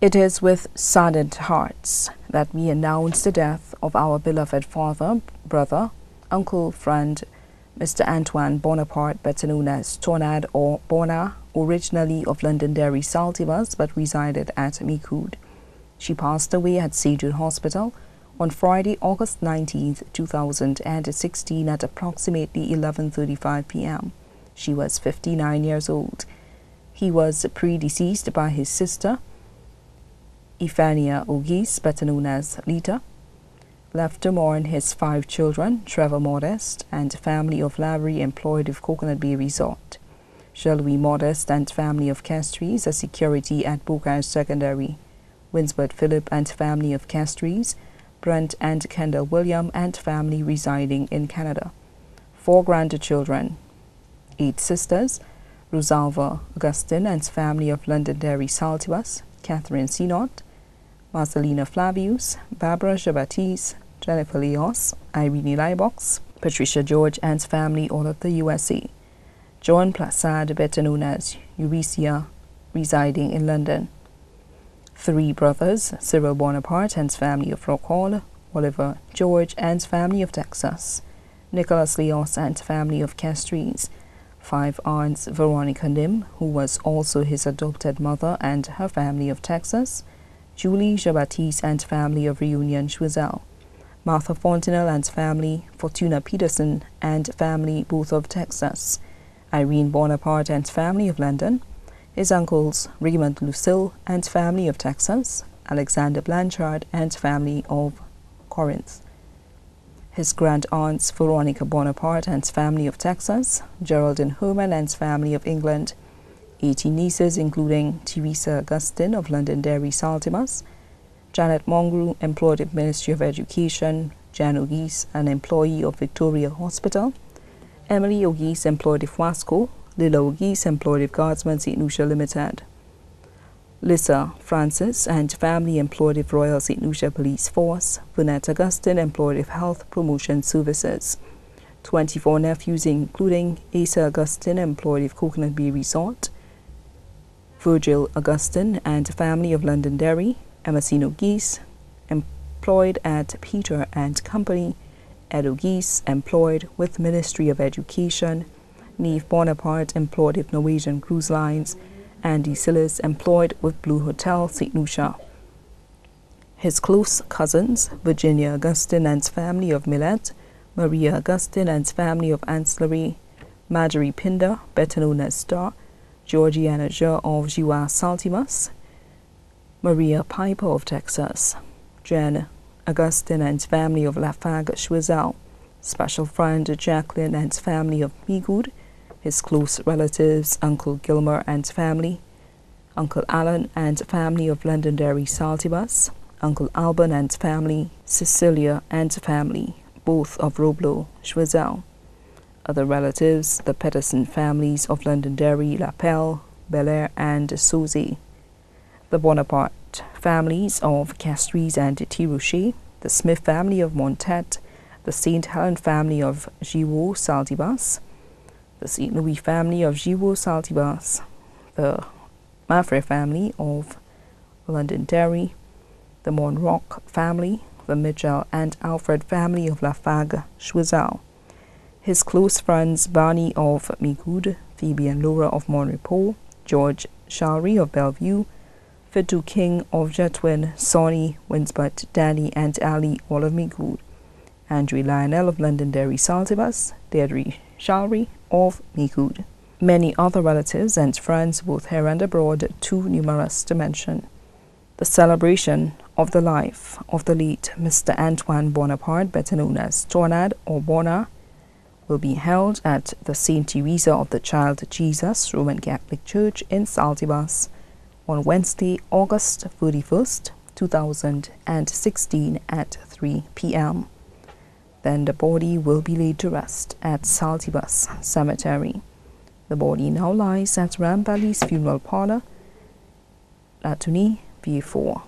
It is with saddened hearts that we announce the death of our beloved father, brother, uncle, friend, Mr. Antoine Bonaparte, better known as Tornad or Bona, originally of Londonderry Saltibus but resided at Micoud. She passed away at St. Jude Hospital on Friday, August 19, 2016 at approximately 11.35 p.m. She was 59 years old. He was predeceased by his sister, Ephania Ogis, better known as Lita, left to mourn his five children, Trevor Modest, and family of Laborie employed of Coconut Bay Resort. Shelby Modest and family of Castries, a security at Bocage Secondary. Winsbert Philip and family of Castries, Brent and Kendall William and family residing in Canada. Four grandchildren, eight sisters, Rosalva Augustine and family of Londonderry Saltibus, Catherine Sinot, Marcelina Flavius, Barbara Jabatis, Jennifer Leos, Irene Leibox, Patricia George and family all of the USA. Joan Placide, better known as Eurecia, residing in London. Three brothers, Cyril Bonaparte and family of Rock Hall, Oliver George and family of Texas, Nicholas Leos and family of Castries, five aunts, Veronica Nim, who was also his adopted mother and her family of Texas, Julie Jabatis and family of Reunion Choiseul, Martha Fontenelle and family, Fortuna Peterson and family both of Texas, Irene Bonaparte and family of London, his uncles Raymond Lucille and family of Texas, Alexander Blanchard and family of Corinth. His grand aunts Veronica Bonaparte and family of Texas, Geraldine Herman and family of England, 18 nieces including Teresa Augustine of Londonderry Saltibus, Janet Mongrue, employed at Ministry of Education, Jan Ogis, an employee of Victoria Hospital, Emily Ogis, employed at Wasco, Lila Ogis, employed at Guardsman St. Lucia Limited. Lissa Francis and family employed at Royal St. Lucia Police Force, Burnett Augustine employed at Health Promotion Services, 24 nephews including Asa Augustine employed at Coconut Bay Resort, Virgil Augustine and family of Londonderry, Emerson Geese, employed at Peter and Company, Edo Geese, employed with Ministry of Education, Neve Bonaparte, employed with Norwegian Cruise Lines, Andy Sillis, employed with Blue Hotel, St. Lucia. His close cousins, Virginia Augustine and family of Millet, Maria Augustine and family of Anse La Raye, Marjorie Pinder, better known as Star, Georgiana Jo of Jiwa Saltibus, Maria Piper of Texas, Jen Augustine and family of Lafargue Choiseul, special friend Jacqueline and family of Micoud, his close relatives Uncle Gilmer and family, Uncle Alan and family of Londonderry Saltibus, Uncle Alban and family, Cecilia and family, both of Roblot Choiseul. Other relatives, the Peterson families of Londonderry, Lapel, Belair, and Susie the Bonaparte families of Castries and Tirouche, the Smith family of Montet, the St. Helen family of Giroux Saltibus, the. Louis family of Giroux Saltibus, the Maffrey family of Londonderry, the Monrock family, the Mitchell and Alfred family of Lafargue, Choiseul, his close friends Barney of Micoud, Phoebe and Laura of Monrepos, George Shalry of Bellevue, Fidu King of Jetwin, Sonny, Winsbert, Danny, and Ali, all of Micoud, Andrew Lionel of Londonderry Saltibus, Deirdre Shalry of Micoud. Many other relatives and friends, both here and abroad, too numerous to mention. The celebration of the life of the late Mr. Antoine Bonaparte, better known as Tornad or Bona, will be held at the St. Teresa of the Child Jesus Roman Catholic Church in Saltibus on Wednesday, August 31st, 2016 at 3 p.m. Then the body will be laid to rest at Saltibus Cemetery. The body now lies at Ram Valley's funeral parlor, Latuni, B4.